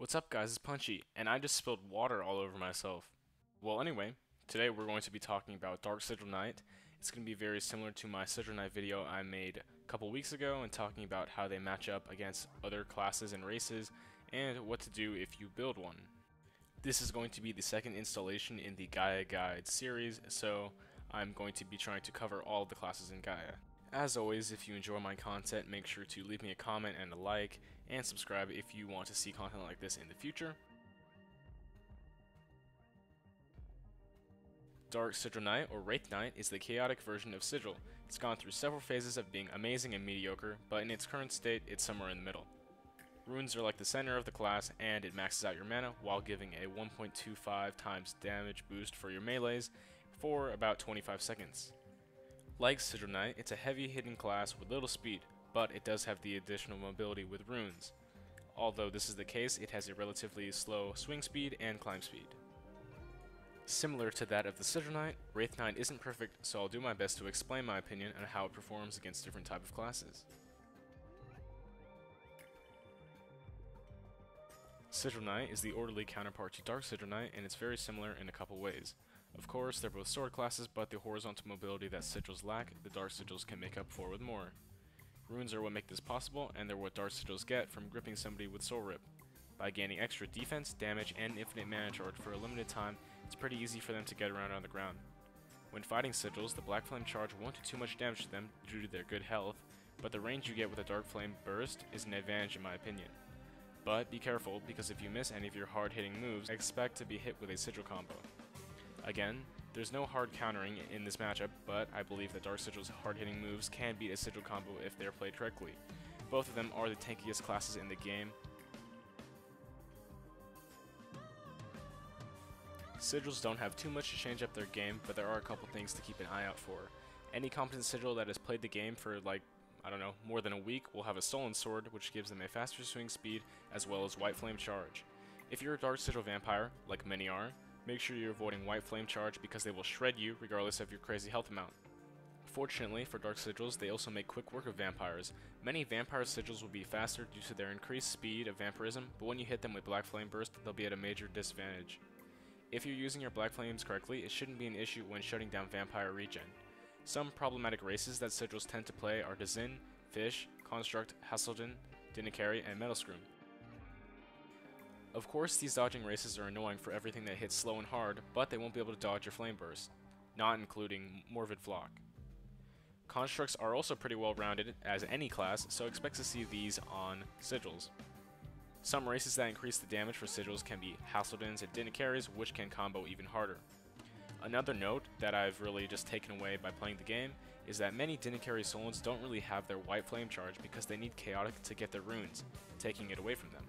What's up guys, it's Punchee, and I just spilled water all over myself. Well anyway, today we're going to be talking about Dark Sigil Knight. It's going to be very similar to my Sigil Knight video I made a couple weeks ago and talking about how they match up against other classes and races and what to do if you build one. This is going to be the second installation in the Gaia Guide series, so I'm going to be trying to cover all the classes in Gaia. As always, if you enjoy my content, make sure to leave me a comment and a like, and subscribe if you want to see content like this in the future. Dark Sigil Knight, or Wraith Knight, is the chaotic version of Sigil. It's gone through several phases of being amazing and mediocre, but in its current state, it's somewhere in the middle. Runes are like the center of the class, and it maxes out your mana while giving a 1.25 times damage boost for your melees for about 25 seconds. Like Sigil Knight, it's a heavy hitting class with little speed, but it does have the additional mobility with runes. Although this is the case, it has a relatively slow swing speed and climb speed. Similar to that of the Sigil Knight, Wraith Knight isn't perfect, so I'll do my best to explain my opinion on how it performs against different type of classes. Sigil Knight is the orderly counterpart to Dark Sigil Knight, and it's very similar in a couple ways. Of course, they're both sword classes, but the horizontal mobility that sigils lack, the dark sigils can make up for with more. Runes are what make this possible, and they're what dark sigils get from gripping somebody with Soul Rip. By gaining extra defense, damage, and infinite mana charge for a limited time, it's pretty easy for them to get around on the ground. When fighting sigils, the Black Flame charge won't do too much damage to them due to their good health, but the range you get with a Dark Flame burst is an advantage in my opinion. But be careful, because if you miss any of your hard-hitting moves, expect to be hit with a sigil combo. Again, there's no hard countering in this matchup, but I believe that Dark Sigil's hard-hitting moves can beat a Sigil combo if they're played correctly. Both of them are the tankiest classes in the game. Sigils don't have too much to change up their game, but there are a couple things to keep an eye out for. Any competent Sigil that has played the game for like, I don't know, more than a week will have a Stolen Sword, which gives them a faster swing speed, as well as White Flame Charge. If you're a Dark Sigil Vampire, like many are, Make sure you're avoiding White Flame Charge because they will shred you regardless of your crazy health amount. Fortunately for Dark Sigils, they also make quick work of vampires. Many vampire sigils will be faster due to their increased speed of vampirism, but when you hit them with Black Flame Burst, they'll be at a major disadvantage. If you're using your Black Flames correctly, it shouldn't be an issue when shutting down vampire regen. Some problematic races that sigils tend to play are Dzin, Fish, Construct, Haseldan, Dinakeri, and Metascroom. Of course, these dodging races are annoying for everything that hits slow and hard, but they won't be able to dodge your Flame Burst, not including Morvid Flock. Constructs are also pretty well rounded as any class, so expect to see these on Sigils. Some races that increase the damage for Sigils can be Haseldans and Dinakeris, which can combo even harder. Another note that I've really just taken away by playing the game is that many Dinakeri Solons don't really have their White Flame charge because they need Chaotic to get their runes, taking it away from them.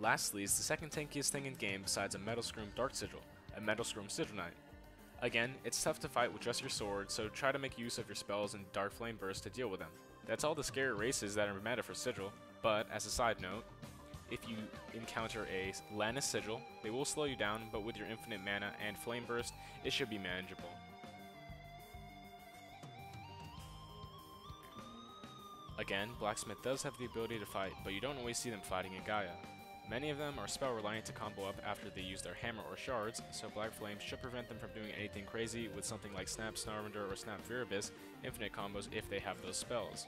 Lastly is the second tankiest thing in game besides a Metascroom Dark Sigil, a Metascroom Sigil Knight. Again, it's tough to fight with just your sword, so try to make use of your spells and Dark Flame Burst to deal with them. That's all the scary races that are meta for Sigil, but as a side note, if you encounter a Lannis Sigil, they will slow you down, but with your infinite mana and Flame Burst, it should be manageable. Again, Blacksmith does have the ability to fight, but you don't always see them fighting in Gaia. Many of them are spell reliant to combo up after they use their hammer or shards, so Black Flame should prevent them from doing anything crazy with something like Snap Snarvindur or Snap Viribus infinite combos if they have those spells.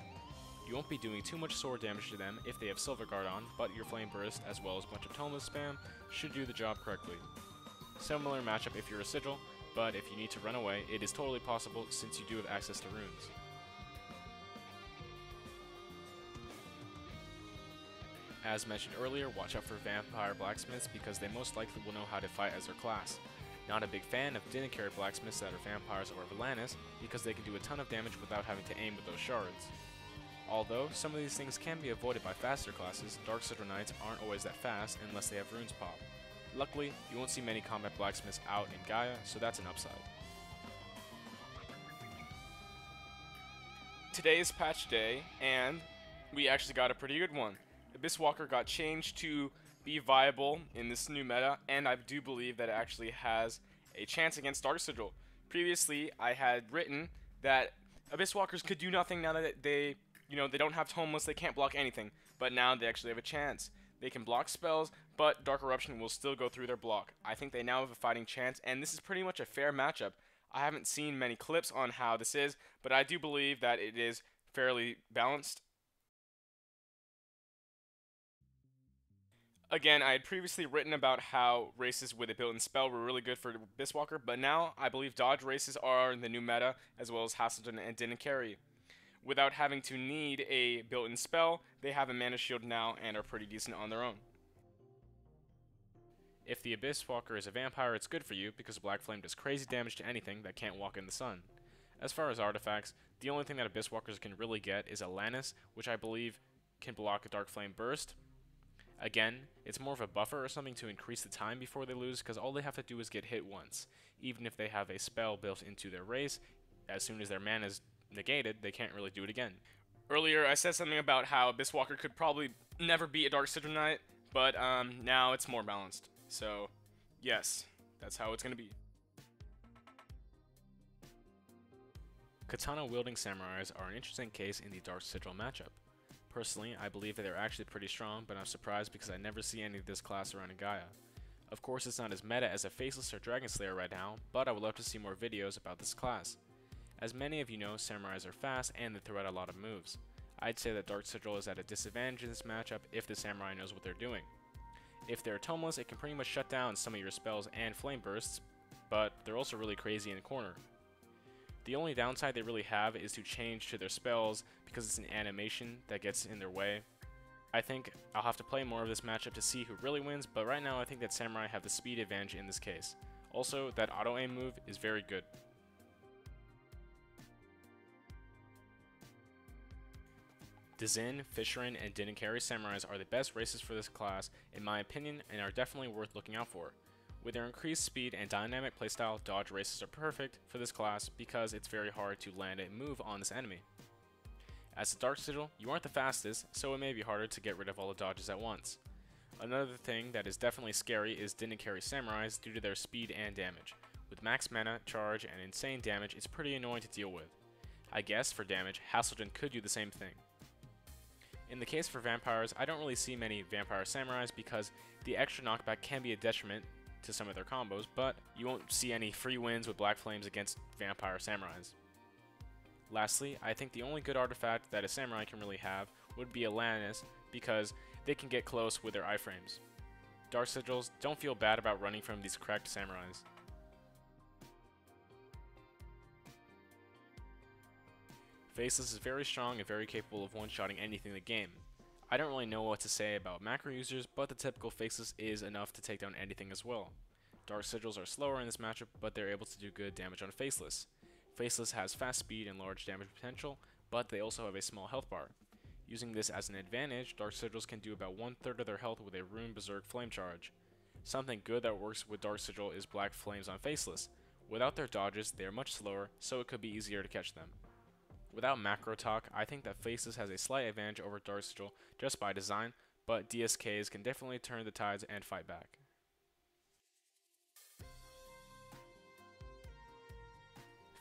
You won't be doing too much sword damage to them if they have Silver Guard on, but your Flame Burst as well as a bunch of Toneless spam should do the job correctly. Similar matchup if you're a Sigil, but if you need to run away, it is totally possible since you do have access to runes. As mentioned earlier, watch out for vampire blacksmiths because they most likely will know how to fight as their class. Not a big fan of Dinakeri blacksmiths that are vampires or Velanis because they can do a ton of damage without having to aim with those shards. Although, some of these things can be avoided by faster classes, Dark Sigil Knights aren't always that fast unless they have runes pop. Luckily, you won't see many combat blacksmiths out in Gaia, so that's an upside. Today is patch day, and we actually got a pretty good one. Abyss Walker got changed to be viable in this new meta, and I do believe that it actually has a chance against Dark Sigil. Previously, I had written that Abyss Walkers could do nothing now that they, you know, they don't have Toneless, they can't block anything, but now they actually have a chance. They can block spells, but Dark Eruption will still go through their block. I think they now have a fighting chance, and this is pretty much a fair matchup. I haven't seen many clips on how this is, but I do believe that it is fairly balanced. Again, I had previously written about how races with a built-in spell were really good for Biswalker, but now I believe dodge races are in the new meta, as well as Haseldan and Dinakeri. Without having to need a built-in spell, they have a mana shield now and are pretty decent on their own. If the Abyss Walker is a vampire, it's good for you because Black Flame does crazy damage to anything that can't walk in the sun. As far as artifacts, the only thing that Abyss Walkers can really get is a Alanis, which I believe can block a Dark Flame Burst. Again, it's more of a buffer or something to increase the time before they lose because all they have to do is get hit once. Even if they have a spell built into their race, as soon as their mana is negated, they can't really do it again. Earlier, I said something about how Abyss Walker could probably never beat a Dark Sigil Knight, but um, now it's more balanced. So, yes, that's how it's going to be. Katana wielding samurais are an interesting case in the Dark Sigil matchup. Personally, I believe that they're actually pretty strong, but I'm surprised because I never see any of this class around in Gaia. Of course, it's not as meta as a Faceless or Dragon Slayer right now, but I would love to see more videos about this class. As many of you know, samurais are fast and they throw out a lot of moves. I'd say that Dark Sigil is at a disadvantage in this matchup if the samurai knows what they're doing. If they're tomeless, it can pretty much shut down some of your spells and flame bursts, but they're also really crazy in the corner. The only downside they really have is to change to their spells because it's an animation that gets in their way. I think I'll have to play more of this matchup to see who really wins, but right now I think that Samurai have the speed advantage in this case. Also, that auto aim move is very good. Dzin, Fischeran, and Dinakeri Samurais are the best races for this class, in my opinion, and are definitely worth looking out for. With their increased speed and dynamic playstyle, dodge races are perfect for this class because it's very hard to land a move on this enemy. As a Dark Sigil, you aren't the fastest, so it may be harder to get rid of all the dodges at once. Another thing that is definitely scary is Dinakeri Samurais due to their speed and damage. With max mana, charge, and insane damage, it's pretty annoying to deal with. I guess, for damage, Haseldan could do the same thing. In the case for vampires, I don't really see many vampire samurais because the extra knockback can be a detriment to some of their combos, but you won't see any free wins with Black Flames against vampire samurais. Lastly, I think the only good artifact that a samurai can really have would be Lannis because they can get close with their iframes. Dark Sigils don't feel bad about running from these cracked samurais. Faceless is very strong and very capable of one-shotting anything in the game. I don't really know what to say about macro users, but the typical Faceless is enough to take down anything as well. Dark Sigils are slower in this matchup, but they're able to do good damage on Faceless. Faceless has fast speed and large damage potential, but they also have a small health bar. Using this as an advantage, Dark Sigils can do about one third of their health with a Rune Berserk Flame Charge. Something good that works with Dark Sigil is Black Flames on Faceless. Without their dodges, they are much slower, so it could be easier to catch them. Without macro talk, I think that Faces has a slight advantage over Dark Sigil just by design, but DSKs can definitely turn the tides and fight back.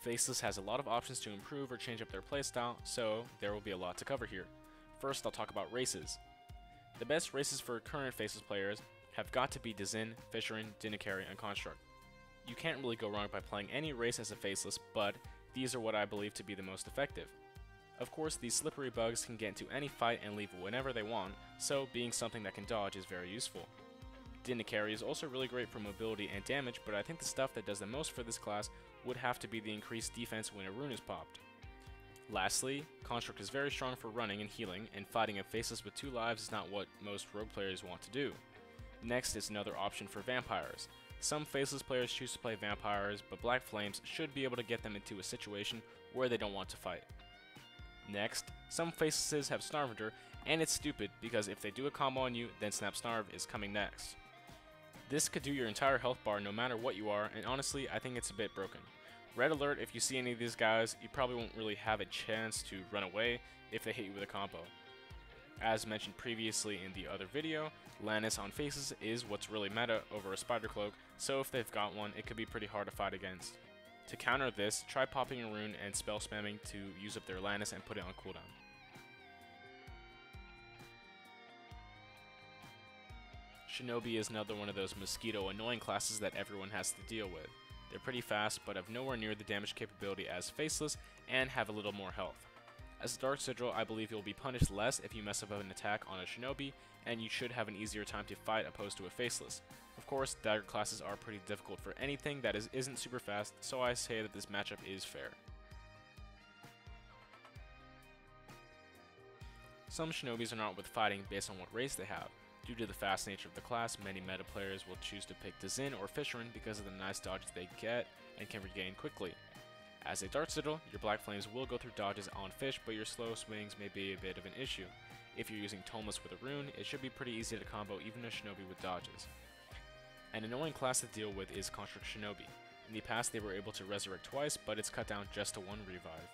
Faceless has a lot of options to improve or change up their playstyle, so there will be a lot to cover here. First, I'll talk about races. The best races for current Faceless players have got to be Dzin, Fischeran, Dinakeri, and Construct. You can't really go wrong by playing any race as a Faceless, but these are what I believe to be the most effective. Of course, these slippery bugs can get into any fight and leave whenever they want, so being something that can dodge is very useful. Dinakeri is also really great for mobility and damage, but I think the stuff that does the most for this class would have to be the increased defense when a rune is popped. Lastly, Construct is very strong for running and healing, and fighting a faceless with two lives is not what most rogue players want to do. Next is another option for vampires. Some faceless players choose to play vampires, but Black Flames should be able to get them into a situation where they don't want to fight. Next, some facelesses have Snarvindur, and it's stupid because if they do a combo on you, then Snap Snarv is coming next. This could do your entire health bar no matter what you are, and honestly, I think it's a bit broken. Red alert, if you see any of these guys, you probably won't really have a chance to run away if they hit you with a combo. As mentioned previously in the other video, Lannis on faces is what's really meta over a Spider Cloak, so if they've got one, it could be pretty hard to fight against. To counter this, try popping a rune and spell spamming to use up their Lannis and put it on cooldown. Shinobi is another one of those mosquito annoying classes that everyone has to deal with. They're pretty fast, but have nowhere near the damage capability as Faceless, and have a little more health. As a Dark Sigil, I believe you'll be punished less if you mess up an attack on a Shinobi, and you should have an easier time to fight opposed to a Faceless. Of course, dagger classes are pretty difficult for anything that is, isn't super fast, so I say that this matchup is fair. Some Shinobis are not worth fighting based on what race they have. Due to the fast nature of the class, many meta players will choose to pick Dzin or Fischeran because of the nice dodges they get and can regain quickly. As a Dark Sigil, your Black Flames will go through dodges on Fish, but your slow swings may be a bit of an issue. If you're using Toneless with a rune, it should be pretty easy to combo even a Shinobi with dodges. An annoying class to deal with is Construct Shinobi. In the past they were able to resurrect twice, but it's cut down just to one revive.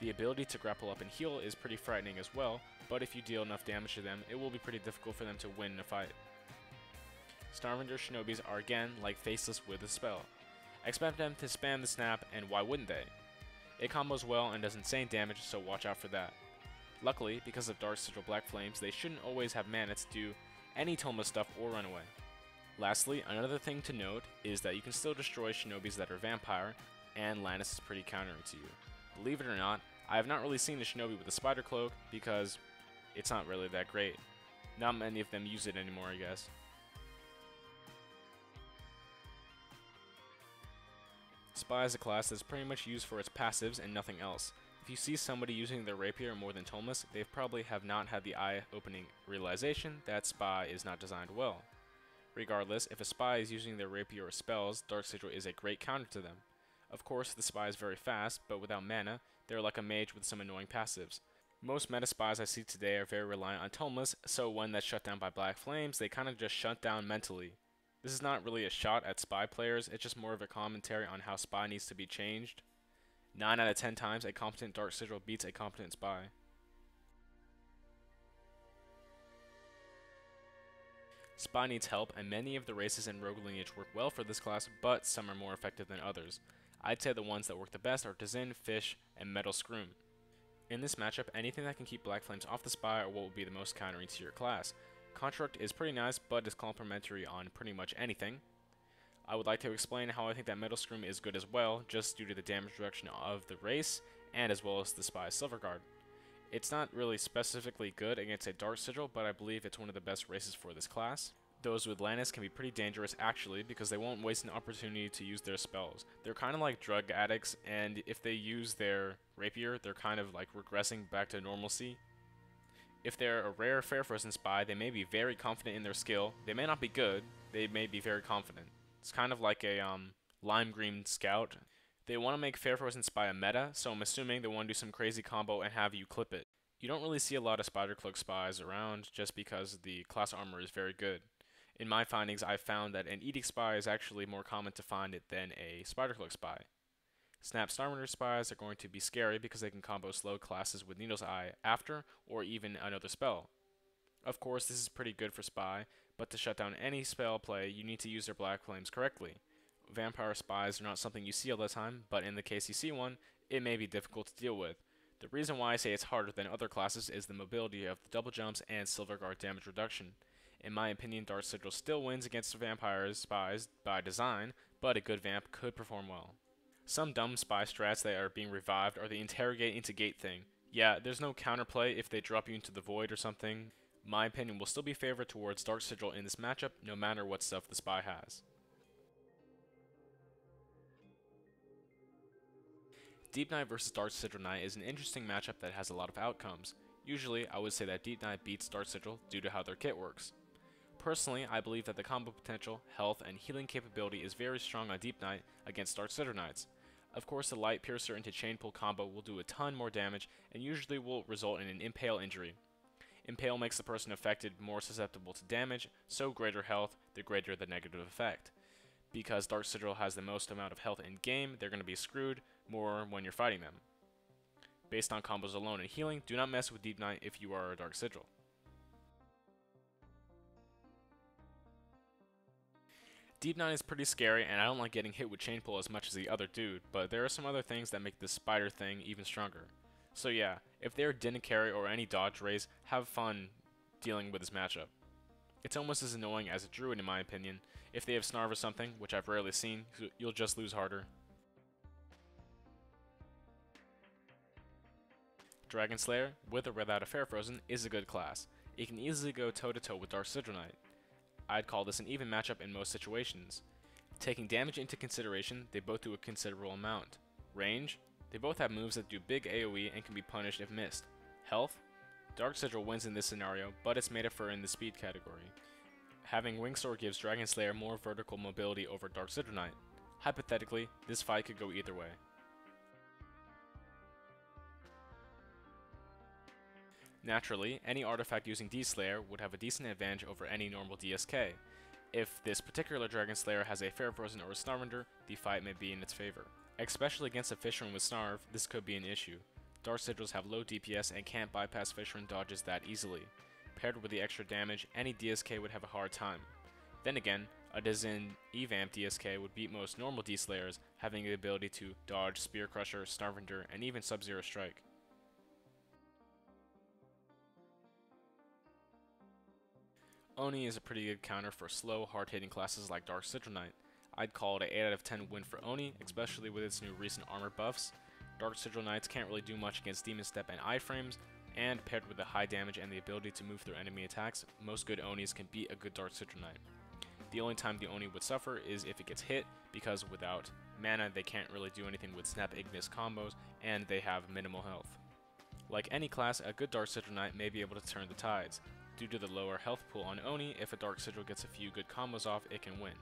The ability to grapple up and heal is pretty frightening as well, but if you deal enough damage to them, it will be pretty difficult for them to win in a fight. Snarvindur Shinobis are again like Faceless with a spell. Expect them to spam the snap, and why wouldn't they? It combos well and does insane damage, so watch out for that. Luckily, because of Dark Sigil Black Flames, they shouldn't always have mana to do any Toma stuff or run away. Lastly, another thing to note is that you can still destroy Shinobis that are Vampire, and Lannis is pretty countering to you. Believe it or not, I have not really seen a Shinobi with a Spider Cloak because it's not really that great. Not many of them use it anymore, I guess. Spy is a class that's pretty much used for its passives and nothing else. If you see somebody using their rapier more than Thomas, they probably have not had the eye-opening realization that Spy is not designed well. Regardless, if a spy is using their rapier or spells, Dark Sigil is a great counter to them. Of course, the spy is very fast, but without mana, they're like a mage with some annoying passives. Most meta spies I see today are very reliant on Toneless, so when that's shut down by Black Flames, they kind of just shut down mentally. This is not really a shot at spy players, it's just more of a commentary on how spy needs to be changed. 9 out of 10 times, a competent Dark Sigil beats a competent spy. Spy needs help, and many of the races in Rogue Lineage work well for this class, but some are more effective than others. I'd say the ones that work the best are Dazin, Fish, and Metascroom. In this matchup, anything that can keep Black Flames off the Spy are what will be the most countering to your class. Construct is pretty nice, but is complementary on pretty much anything. I would like to explain how I think that Metascroom is good as well, just due to the damage reduction of the race, and as well as the Spy Silver Guard. It's not really specifically good against a Dark Sigil, but I believe it's one of the best races for this class. Those with Lannis can be pretty dangerous actually because they won't waste an opportunity to use their spells. They're kind of like drug addicts and if they use their rapier, they're kind of like regressing back to normalcy. If they're a rare Fair Frozen spy, they may be very confident in their skill. They may not be good, they may be very confident. It's kind of like a um, lime green scout. They want to make Fair Frozen spy a meta, so I'm assuming they want to do some crazy combo and have you clip it. You don't really see a lot of Spider Cloak spies around just because the class armor is very good. In my findings, I've found that an Edict spy is actually more common to find it than a Spider Cloak spy. Snap Snarvindur spies are going to be scary because they can combo slow classes with Needle's Eye after, or even another spell. Of course, this is pretty good for Spy, but to shut down any spell play, you need to use their Black Flames correctly. Vampire spies are not something you see all the time, but in the case you see one, it may be difficult to deal with. The reason why I say it's harder than other classes is the mobility of the double jumps and silver guard damage reduction. In my opinion, Dark Sigil still wins against vampires spies by design, but a good vamp could perform well. Some dumb spy strats that are being revived are the interrogate into gate thing. Yeah, there's no counterplay if they drop you into the void or something. My opinion will still be favored towards Dark Sigil in this matchup, no matter what stuff the spy has. Deep Knight versus Dark Sigil Knight is an interesting matchup that has a lot of outcomes. Usually, I would say that Deep Knight beats Dark Sigil due to how their kit works. Personally, I believe that the combo potential, health, and healing capability is very strong on Deep Knight against Dark Sigil Knights. Of course, the Light Piercer into Chain Pull combo will do a ton more damage and usually will result in an Impale injury. Impale makes the person affected more susceptible to damage, so greater health, the greater the negative effect. Because Dark Sigil has the most amount of health in game, they're going to be screwed more when you're fighting them. Based on combos alone and healing, do not mess with Deep Knight if you are a Dark Sigil. Deep Knight is pretty scary, and I don't like getting hit with Chain Pull as much as the other dude, but there are some other things that make this spider thing even stronger. So yeah, if they're didn't carry or any dodge race, have fun dealing with this matchup. It's almost as annoying as a druid in my opinion. If they have Snarf or something, which I've rarely seen, you'll just lose harder. Dragon Slayer, with or without a Fair Frozen, is a good class. It can easily go toe to toe with Dark Knight. I'd call this an even matchup in most situations. Taking damage into consideration, they both do a considerable amount. Range, they both have moves that do big AoE and can be punished if missed. Health, Dark Sigil wins in this scenario, but it's made up for in the speed category. Having Wing Sword gives Dragon Slayer more vertical mobility over Dark Sigil Knight. Hypothetically, this fight could go either way. Naturally, any artifact using D-Slayer would have a decent advantage over any normal DSK. If this particular Dragon Slayer has a Fair Frozen or a Snarvindur, the fight may be in its favor. Especially against a Fischeran with Snarf, this could be an issue. Dark Sigils have low DPS and can't bypass Fischeran dodges that easily. Paired with the extra damage, any DSK would have a hard time. Then again, a Dzin Evamp DSK would beat most normal D-Slayers, having the ability to dodge Spear Crusher, Snarvindur, and even Sub-Zero Strike. Oni is a pretty good counter for slow, hard-hitting classes like Dark Knight. I'd call it an 8 out of 10 win for Oni, especially with its new recent armor buffs. Dark Sigil Knights can't really do much against Demon Step and iframes, and paired with the high damage and the ability to move through enemy attacks, most good Onis can beat a good Dark Sigil Knight. The only time the Oni would suffer is if it gets hit, because without mana they can't really do anything with Snap Ignis combos, and they have minimal health. Like any class, a good Dark Sigil Knight may be able to turn the tides, Due to the lower health pool on Oni, if a Dark Sigil gets a few good combos off, it can win.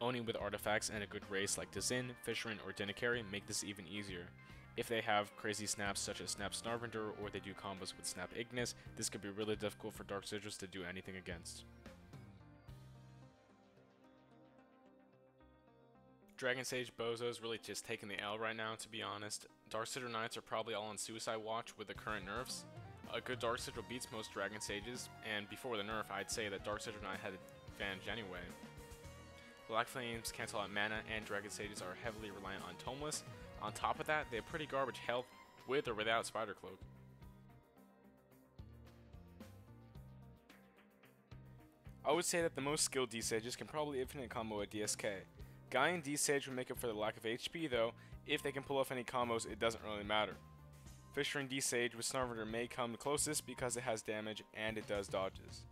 Oni with artifacts and a good race like Dzin, Fischeran, or Dinakeri make this even easier. If they have crazy snaps such as Snap Snarvindur or they do combos with Snap Ignis, this could be really difficult for Dark Sigils to do anything against. Dragon Sage Bozo is really just taking the L right now, to be honest. Dark Sigil Knights are probably all on Suicide Watch with the current nerfs. A good Dark Sigil beats most Dragon Sages, and before the nerf, I'd say that Dark Sigil Knight had advantage anyway. Black Flames cancel out mana, and Dragon Sages are heavily reliant on Tomeless. On top of that, they have pretty garbage health with or without Spider Cloak. I would say that the most skilled D-Sages can probably infinite combo a DSK. Guy and D-Sage would make up for the lack of HP though, if they can pull off any combos it doesn't really matter. Fisher and D-Sage with Snarvindur may come closest because it has damage and it does dodges.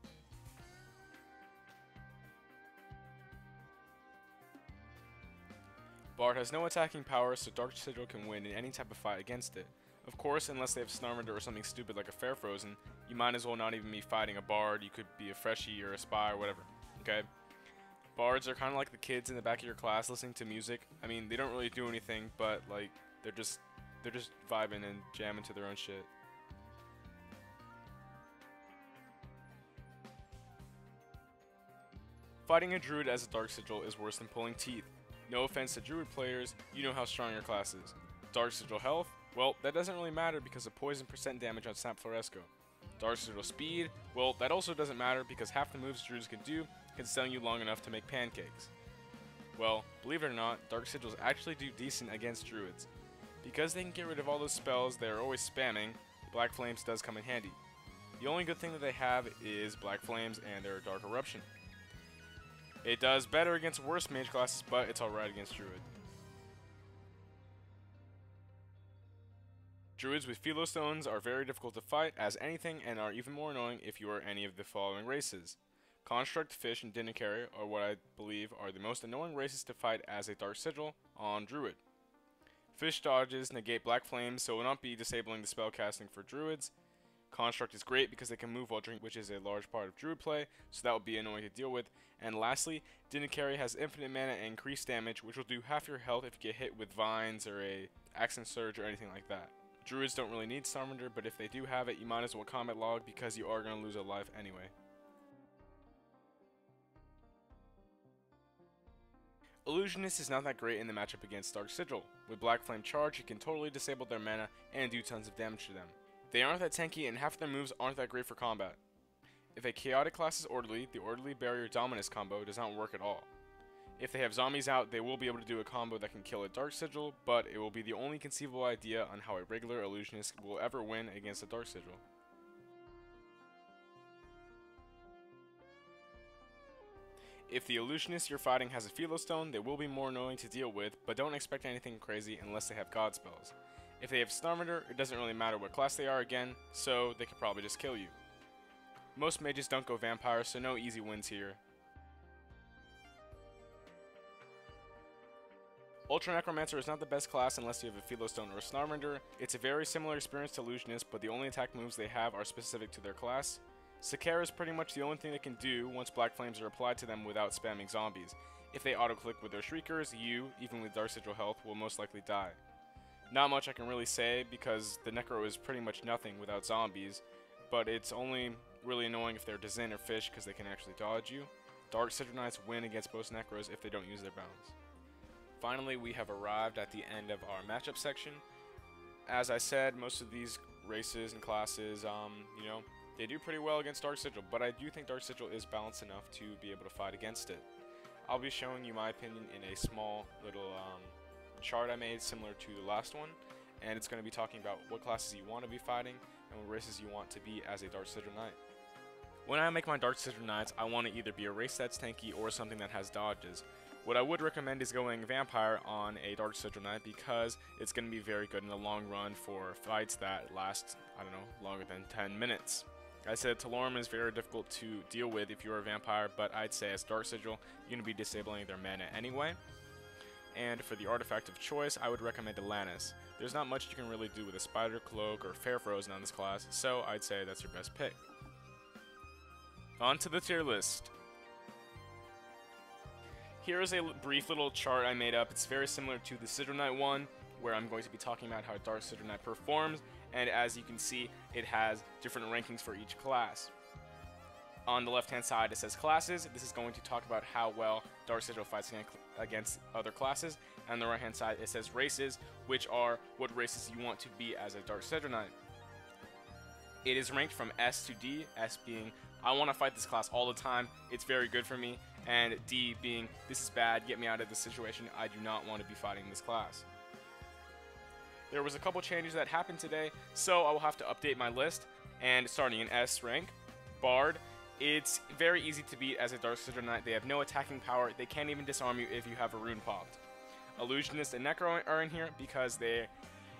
Bard has no attacking power, so Dark Sigil can win in any type of fight against it. Of course, unless they have Snarvindur or something stupid like a Fair Frozen, you might as well not even be fighting a Bard, you could be a Freshie or a Spy or whatever, okay? Bards are kind of like the kids in the back of your class listening to music. I mean, they don't really do anything, but like they're just they're just vibing and jamming to their own shit. Fighting a druid as a dark sigil is worse than pulling teeth. No offense to druid players, you know how strong your class is. Dark sigil health? Well, that doesn't really matter because of poison percent damage on Snap Floresco. Dark sigil speed? Well, that also doesn't matter because half the moves druids can do can stun you long enough to make pancakes. Well, believe it or not, Dark Sigils actually do decent against Druids. Because they can get rid of all those spells they're always spamming, Black Flames does come in handy. The only good thing that they have is Black Flames and their Dark Eruption. It does better against worse mage classes, but it's alright against Druid. Druids with Philo Stones are very difficult to fight as anything and are even more annoying if you are any of the following races. Construct, Fish, and Dinakeri are what I believe are the most annoying races to fight as a Dark Sigil on Druid. Fish dodges negate Black Flames, so will not be disabling the spell casting for Druids. Construct is great because they can move while drinking, which is a large part of Druid play, so that will be annoying to deal with. And lastly, Dinakeri has infinite mana and increased damage, which will do half your health if you get hit with Vines or a Accent Surge or anything like that. Druids don't really need Snarvindur, but if they do have it, you might as well combat log because you are going to lose a life anyway. Illusionist is not that great in the matchup against Dark Sigil. With Black Flame Charge, it can totally disable their mana and do tons of damage to them. They aren't that tanky and half of their moves aren't that great for combat. If a chaotic class is orderly, the Orderly Barrier Dominus combo does not work at all. If they have zombies out, they will be able to do a combo that can kill a Dark Sigil, but it will be the only conceivable idea on how a regular illusionist will ever win against a Dark Sigil. If the illusionist you're fighting has a Philo Stone, they will be more annoying to deal with, but don't expect anything crazy unless they have God spells. If they have Snarvindur, it doesn't really matter what class they are again, so they could probably just kill you. Most mages don't go vampire, so no easy wins here. Ultra Necromancer is not the best class unless you have a Philo Stone or a Snarvindur. It's a very similar experience to Illusionist, but the only attack moves they have are specific to their class. Sakara is pretty much the only thing they can do once Black Flames are applied to them without spamming zombies. If they auto-click with their Shriekers, you, even with Dark Sigil health, will most likely die. Not much I can really say because the Necro is pretty much nothing without zombies, but it's only really annoying if they're Dzin or Fish because they can actually dodge you. Dark Sigil Knights win against most Necros if they don't use their bounds. Finally, we have arrived at the end of our matchup section. As I said, most of these races and classes, um, you know, they do pretty well against Dark Sigil, but I do think Dark Sigil is balanced enough to be able to fight against it. I'll be showing you my opinion in a small little um, chart I made similar to the last one, and it's going to be talking about what classes you want to be fighting and what races you want to be as a Dark Sigil Knight. When I make my Dark Sigil Knights, I want to either be a race that's tanky or something that has dodges. What I would recommend is going Vampire on a Dark Sigil Knight because it's going to be very good in the long run for fights that last, I don't know, longer than 10 minutes. I said Telorum is very difficult to deal with if you're a vampire, but I'd say as Dark Sigil, you're going to be disabling their mana anyway. And for the artifact of choice, I would recommend Atlantis. There's not much you can really do with a Spider Cloak or Fair Frozen on this class, so I'd say that's your best pick. On to the tier list. Here is a brief little chart I made up. It's very similar to the Sigil Knight one, where I'm going to be talking about how Dark Sigil Knight performs, and as you can see, it has different rankings for each class. On the left hand side it says classes, this is going to talk about how well Dark Sigil fights against other classes, and on the right hand side it says races, which are what races you want to be as a Dark Sigil Knight. It is ranked from S to D, S being I want to fight this class all the time, it's very good for me, and D being this is bad, get me out of this situation, I do not want to be fighting this class. There was a couple changes that happened today, so I will have to update my list. And starting in S rank, Bard, it's very easy to beat as a Dark Sigil Knight. They have no attacking power. They can't even disarm you if you have a rune popped. Illusionist and Necro are in here because they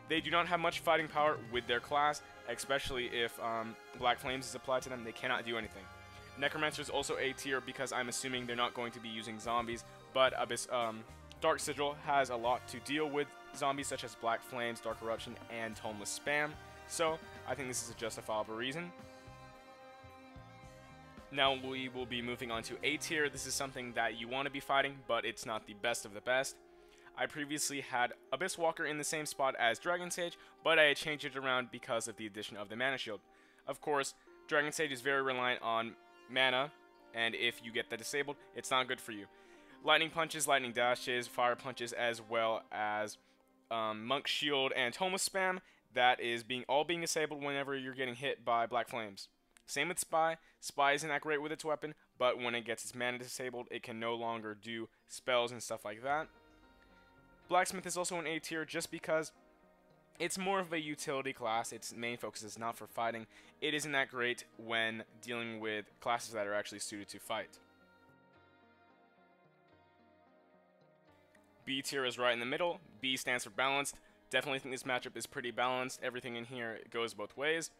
they do not have much fighting power with their class, especially if um, Black Flames is applied to them. They cannot do anything. Necromancer is also A tier because I'm assuming they're not going to be using zombies, but Abyss, um, Dark Sigil has a lot to deal with zombies such as Black Flames, Dark Eruption, and Toneless Spam. So I think this is a justifiable reason. Now we will be moving on to A tier. This is something that you want to be fighting, but it's not the best of the best. I previously had Abyss Walker in the same spot as Dragon Sage, but I changed it around because of the addition of the Mana Shield. Of course, Dragon Sage is very reliant on mana, and if you get that disabled, it's not good for you. Lightning Punches, Lightning Dashes, Fire Punches, as well as um, Monk Shield, and Toma Spam, that is being all being disabled whenever you're getting hit by Black Flames. Same with Spy. Spy isn't that great with its weapon, but when it gets its mana disabled, it can no longer do spells and stuff like that. Blacksmith is also an A tier just because it's more of a utility class. Its main focus is not for fighting. It isn't that great when dealing with classes that are actually suited to fight. B tier is right in the middle. B stands for balanced. Definitely think this matchup is pretty balanced. Everything in here goes both ways.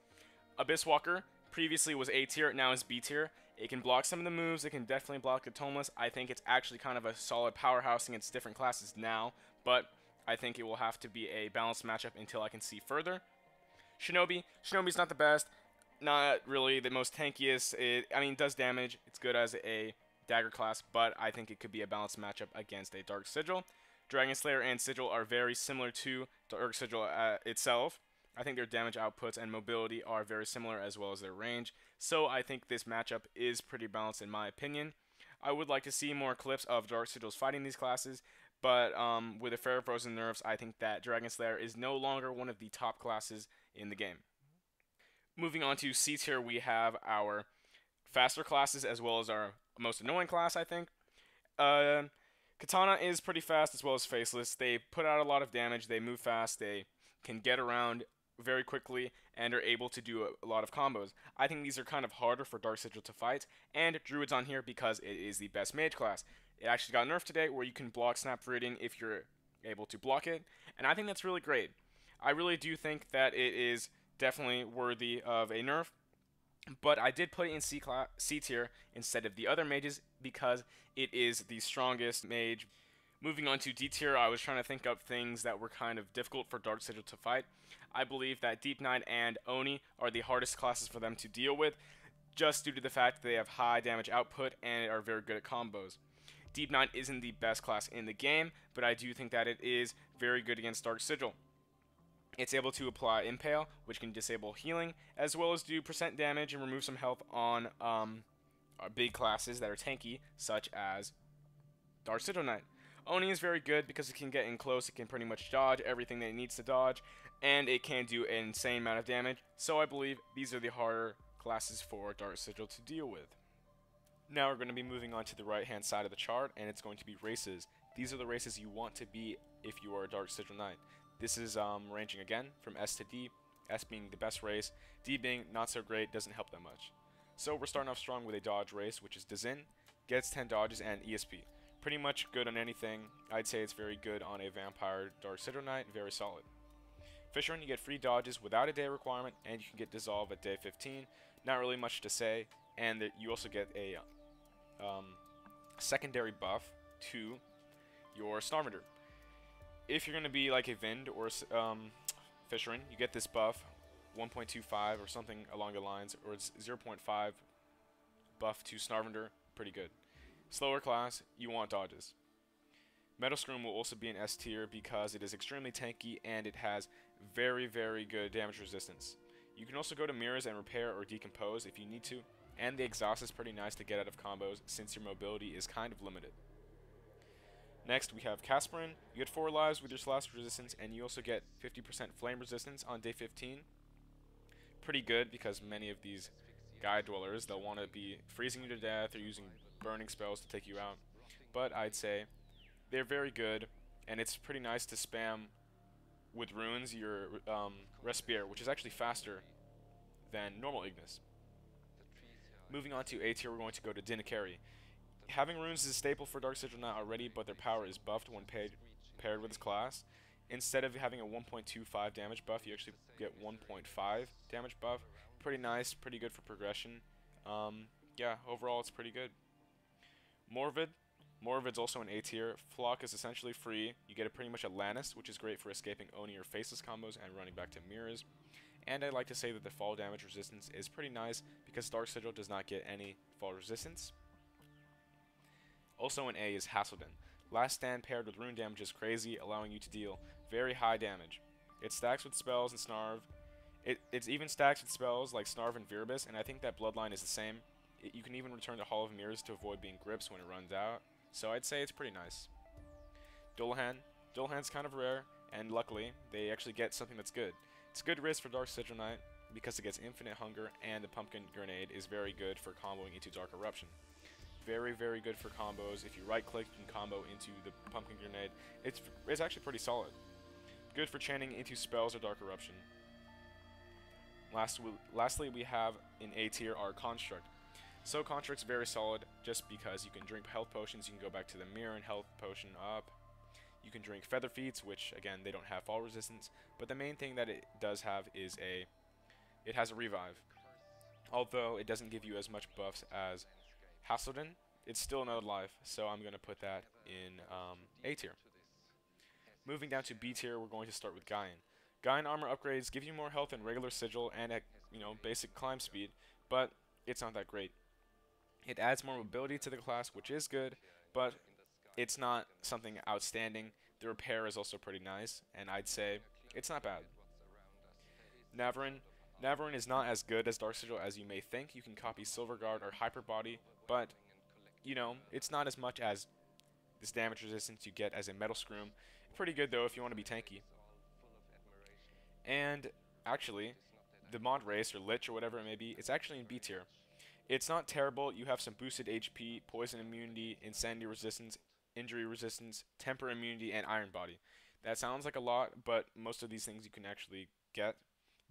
Abyss Walker previously was A tier, now is B tier. It can block some of the moves. It can definitely block the Toneless. I think it's actually kind of a solid powerhouse against different classes now, but I think it will have to be a balanced matchup until I can see further. Shinobi. Shinobi's not the best. Not really the most tankiest. It, I mean, does damage. It's good as a dagger class, but I think it could be a balanced matchup against a Dark Sigil. Dragon Slayer and Sigil are very similar to Dark Sigil uh, itself. I think their damage outputs and mobility are very similar as well as their range, so I think this matchup is pretty balanced in my opinion. I would like to see more clips of Dark Sigils fighting these classes, but um, with the Fair Frozen Nerves, I think that Dragon Slayer is no longer one of the top classes in the game. Moving on to C tier, we have our faster classes as well as our most annoying class, I think. Uh, Katana is pretty fast as well as Faceless. They put out a lot of damage, they move fast, they can get around very quickly, and are able to do a, a lot of combos. I think these are kind of harder for Dark Sigil to fight, and Druid's on here because it is the best mage class. It actually got nerfed today where you can block Snap Verdien if you're able to block it, and I think that's really great. I really do think that it is definitely worthy of a nerf, but I did put it in C, class, C tier instead of the other mages because it is the strongest mage. Moving on to D tier, I was trying to think of things that were kind of difficult for Dark Sigil to fight. I believe that Deep Knight and Oni are the hardest classes for them to deal with, just due to the fact that they have high damage output and are very good at combos. Deep Knight isn't the best class in the game, but I do think that it is very good against Dark Sigil. It's able to apply Impale, which can disable healing, as well as do percent damage and remove some health on um, big classes that are tanky, such as Dark Sigil Knight. Oni is very good because it can get in close, it can pretty much dodge everything that it needs to dodge, and it can do an insane amount of damage, so I believe these are the harder classes for Dark Sigil to deal with. Now we're going to be moving on to the right hand side of the chart, and it's going to be races. These are the races you want to be if you are a Dark Sigil Knight. This is um, ranging again from S to D, S being the best race, D being not so great, doesn't help that much. So we're starting off strong with a dodge race, which is Dzin, gets 10 dodges and ESP. Pretty much good on anything. I'd say it's very good on a Vampire Dark Sigil Knight, very solid. Fischeran, you get free dodges without a day requirement, and you can get Dissolve at day 15. Not really much to say, and you also get a um, secondary buff to your Snarvindur. If you're going to be like a Vind or um, Fischeran, you get this buff, 1.25 or something along the lines, or it's 0.5 buff to Snarvindur, pretty good. Slower class, you want dodges. Metascroom will also be an S tier because it is extremely tanky and it has very, very good damage resistance. You can also go to Mirrors and repair or decompose if you need to, and the exhaust is pretty nice to get out of combos since your mobility is kind of limited. Next, we have Kasparan. You get 4 lives with your slash resistance, and you also get 50% flame resistance on day 15. Pretty good because many of these Gaia Dwellers, they'll want to be freezing you to death or using burning spells to take you out. But I'd say they're very good, and it's pretty nice to spam with runes your um, Respire, which is actually faster than normal Ignis. Moving on to A tier, we're going to go to Dinakeri. Having runes is a staple for Dark Sigil Knight already, but their power is buffed when paid, paired with its class. Instead of having a 1.25 damage buff, you actually get 1.5 damage buff. Pretty nice, pretty good for progression. Um, yeah, overall it's pretty good. Morvid. Morvid's also an A tier. Flock is essentially free. You get a pretty much Atlantis, which is great for escaping Oni or Faceless combos and running back to mirrors. And I'd like to say that the fall damage resistance is pretty nice because Dark Sigil does not get any fall resistance. Also in A is Haseldan. Last Stand paired with rune damage is crazy, allowing you to deal very high damage. It stacks with spells and Snarv. It, it's even stacks with spells like Snarv and Viribus, and I think that Bloodline is the same. It, you can even return to Hall of Mirrors to avoid being grips when it runs out, so I'd say it's pretty nice. Dullahan. Dullahan's kind of rare, and luckily, they actually get something that's good. It's a good risk for Dark Knight because it gets Infinite Hunger and the Pumpkin Grenade is very good for comboing into Dark Eruption. Very, very good for combos. If you right click, you can combo into the Pumpkin Grenade. It's, it's actually pretty solid. Good for chanting into spells or Dark Eruption. Last, lastly, we have in A tier our Construct. So Construct's very solid just because you can drink health potions, you can go back to the mirror and health potion up, you can drink Feather Feats, which again they don't have fall resistance, but the main thing that it does have is a it has a revive. Although it doesn't give you as much buffs as Haseldan, it's still another life, so I'm going to put that in um, A tier. Moving down to B tier, we're going to start with Gaian. Gaian armor upgrades give you more health than regular Sigil and at, you know basic climb speed, but it's not that great. It adds more mobility to the class, which is good, but it's not something outstanding. The repair is also pretty nice, and I'd say it's not bad. Navaran. Navaran is not as good as Dark Sigil as you may think. You can copy Silverguard or Hyperbody, but, you know, it's not as much as this damage resistance you get as a Metascroom. Pretty good, though, if you want to be tanky. And, actually, the mod race, or Lich, or whatever it may be, it's actually in B tier. It's not terrible. You have some boosted HP, poison immunity, insanity resistance, injury resistance, temper immunity, and iron body. That sounds like a lot, but most of these things you can actually get.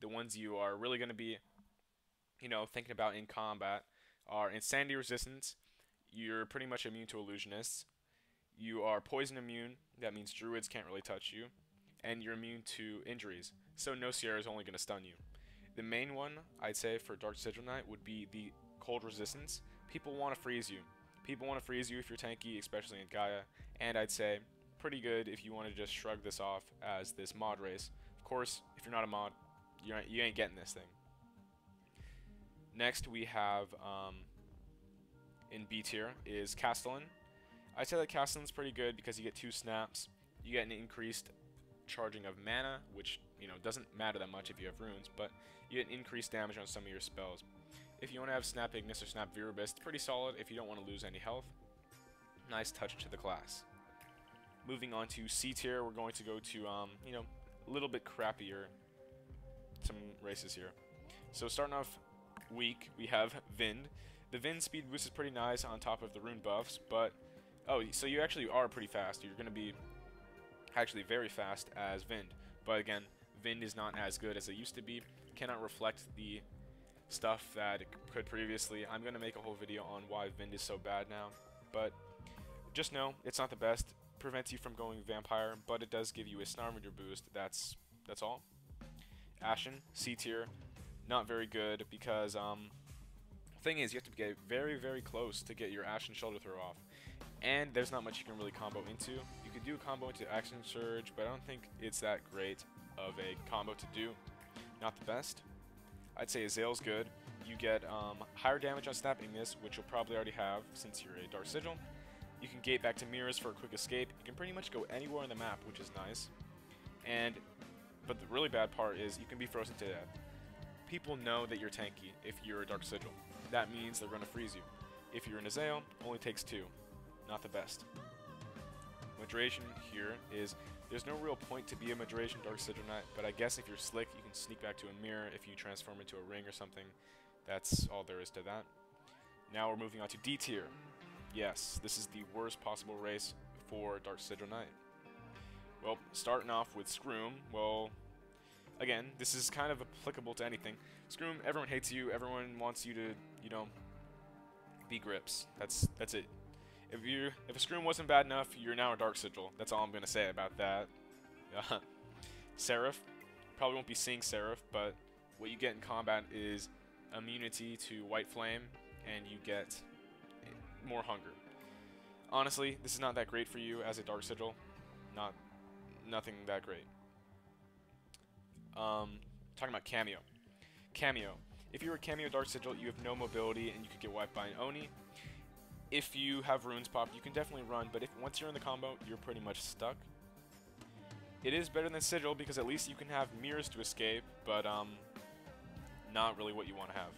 The ones you are really going to be, you know, thinking about in combat are insanity resistance. You're pretty much immune to illusionists. You are poison immune. That means druids can't really touch you. And you're immune to injuries. So no Sierra is only going to stun you. The main one, I'd say, for Dark Sigil Knight would be the cold resistance. People want to freeze you. People want to freeze you if you're tanky, especially in Gaia. And I'd say pretty good if you want to just shrug this off as this mod race. Of course, if you're not a mod, you ain't, you ain't getting this thing. Next, we have um, in B tier is Castellan. I'd say that Castellan's pretty good because you get two snaps. You get an increased charging of mana, which you know doesn't matter that much if you have runes, but you get increased damage on some of your spells. If you want to have Snap Ignis or Snap it's pretty solid if you don't want to lose any health. Nice touch to the class. Moving on to C tier, we're going to go to, um, you know, a little bit crappier some races here. So starting off weak, we have Vind. The Vind speed boost is pretty nice on top of the rune buffs, but... Oh, so you actually are pretty fast. You're going to be actually very fast as Vind. But again, Vind is not as good as it used to be. Cannot reflect the stuff that it could previously. I'm going to make a whole video on why Vind is so bad now. But just know, it's not the best. Prevents you from going Vampire, but it does give you a Snarl boost. That's that's all. Ashiin, C tier, not very good because um, thing is you have to get very very close to get your Ashiin Shoulder Throw off, and there's not much you can really combo into. You could do a combo into Action Surge, but I don't think it's that great of a combo to do. Not the best. I'd say Azael's good. You get um, higher damage on snapping Ignis, which you'll probably already have since you're a Dark Sigil. You can gate back to mirrors for a quick escape. You can pretty much go anywhere on the map, which is nice. And, but the really bad part is you can be frozen to death. People know that you're tanky if you're a Dark Sigil. That means they're going to freeze you. If you're an Azael, only takes two. Not the best. Moderation here is there's no real point to be a Moderation Dark Sigil Knight, but I guess if you're slick, you can sneak back to a mirror if you transform into a ring or something. That's all there is to that. Now we're moving on to D tier. Yes, this is the worst possible race for Dark Sigil Knight. Well, starting off with Scroom, well, again, this is kind of applicable to anything. Scroom, everyone hates you, everyone wants you to, you know, be grips. That's that's it. If you if a Scroom wasn't bad enough, you're now a Dark Sigil. That's all I'm gonna say about that. Seraph, probably won't be seeing Seraph, but what you get in combat is immunity to White Flame, and you get more hunger. Honestly, this is not that great for you as a Dark Sigil. Not, nothing that great. Um, talking about Cameo. Cameo. If you're a Cameo Dark Sigil, you have no mobility and you could get wiped by an Oni. If you have runes pop, you can definitely run, but if once you're in the combo, you're pretty much stuck. It is better than Sigil because at least you can have mirrors to escape, but um, not really what you want to have.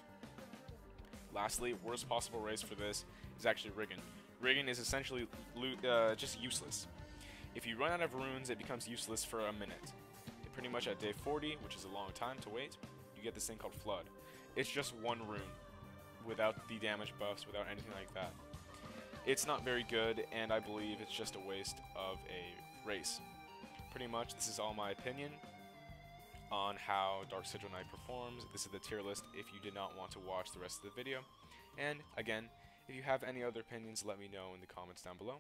Lastly, worst possible race for this is actually Rigan. Rigan is essentially uh, just useless. If you run out of runes, it becomes useless for a minute. Pretty much at day 40, which is a long time to wait, you get this thing called Flood. It's just one rune, without the damage buffs, without anything like that. It's not very good, and I believe it's just a waste of a race. Pretty much, this is all my opinion on how Dark Sigil Knight performs. This is the tier list if you did not want to watch the rest of the video. And again, if you have any other opinions, let me know in the comments down below.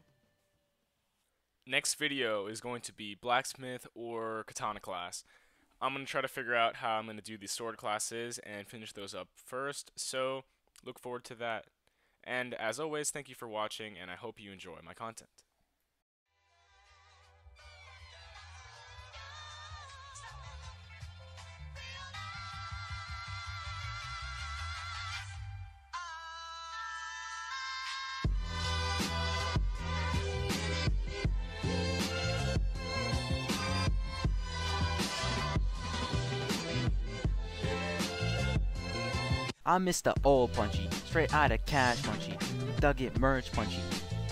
Next video is going to be Blacksmith or Katana class. I'm going to try to figure out how I'm going to do the sword classes and finish those up first, so look forward to that. And as always, thank you for watching, and I hope you enjoy my content. I miss the old punchy, straight out of cash punchy, dug it merge punchy,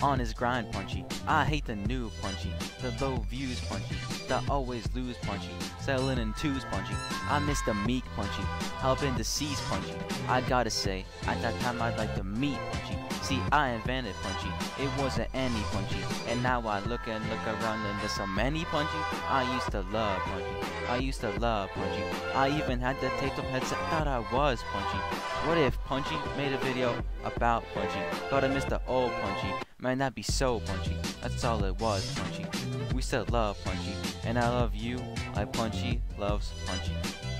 on his grind punchy. I hate the new punchy, the low views punchy, the always lose punchy, selling in twos punchy. I miss the meek punchy, helping the seas punchy. I gotta say, at that time I'd like to meet punchy, See, I invented Punchee. It wasn't any Punchee. And now I look and look around and there's so many Punchee. I used to love Punchee. I used to love Punchee. I even had the taped up headset. Thought I was Punchee. What if Punchee made a video about Punchee? Called it the Old Punchee. Man, that'd be so Punchee. That's all it was, Punchee. We still love Punchee. And I love you like Punchee loves Punchee.